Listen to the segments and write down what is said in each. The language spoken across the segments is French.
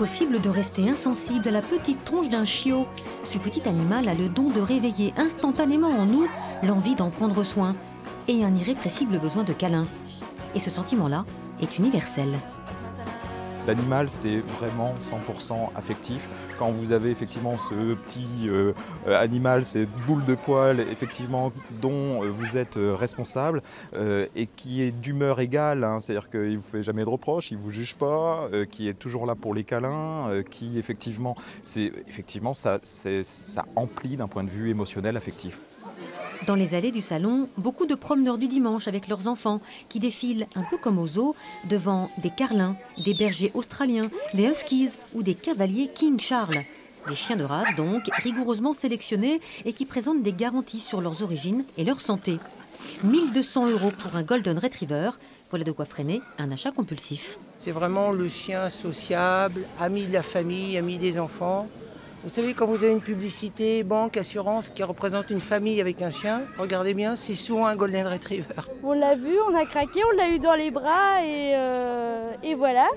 Impossible de rester insensible à la petite tronche d'un chiot. Ce petit animal a le don de réveiller instantanément en nous l'envie d'en prendre soin et un irrépressible besoin de câlin. Et ce sentiment-là est universel. L'animal, c'est vraiment 100% affectif. Quand vous avez effectivement ce petit euh, animal, cette boule de poil, effectivement, dont euh, vous êtes euh, responsable et qui est d'humeur égale, hein, c'est-à-dire qu'il ne vous fait jamais de reproches, il ne vous juge pas, qui est toujours là pour les câlins, qui effectivement, effectivement ça, ça emplit d'un point de vue émotionnel, affectif. Dans les allées du salon, beaucoup de promeneurs du dimanche avec leurs enfants qui défilent un peu comme aux zoos devant des carlins, des bergers australiens, des huskies ou des cavaliers King Charles. Des chiens de race donc, rigoureusement sélectionnés et qui présentent des garanties sur leurs origines et leur santé. 1200 euros pour un Golden Retriever, voilà de quoi freiner un achat compulsif. C'est vraiment le chien sociable, ami de la famille, ami des enfants. Vous savez, quand vous avez une publicité, banque, assurance qui représente une famille avec un chien, regardez bien, c'est souvent un Golden Retriever. On l'a vu, on a craqué, on l'a eu dans les bras et, euh, voilà.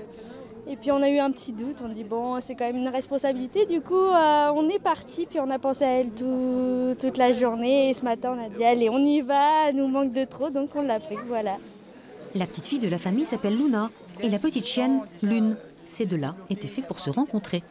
Et puis on a eu un petit doute, on dit bon, c'est quand même une responsabilité. Du coup, euh, on est parti, puis on a pensé à elle toute la journée. Et ce matin, on a dit allez, on y va, elle nous manque de trop, donc on l'a pris, voilà. La petite fille de la famille s'appelle Luna et la petite chienne Lune. Ces deux-là étaient faits pour se rencontrer.